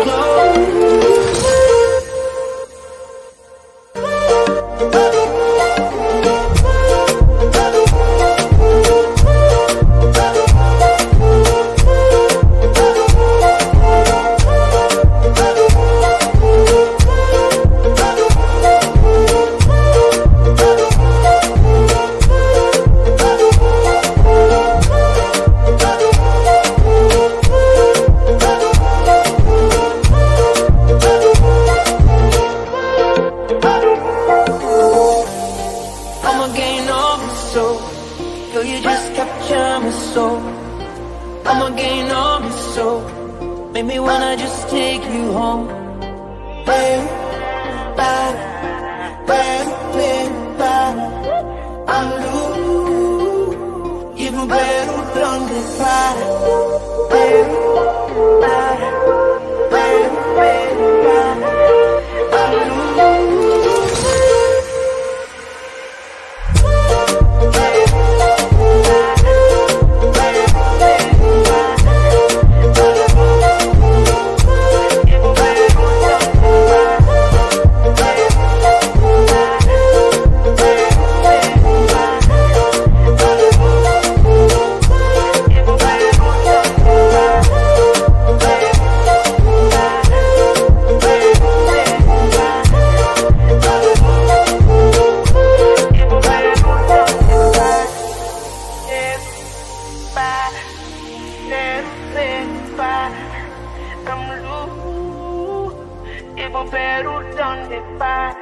close. you just capture my soul. I'ma gain all my soul. Make me wanna just take you home. Bang, bang, bang, bang, bang I'm loose even un perro tronco para Bang, faire dans les pas.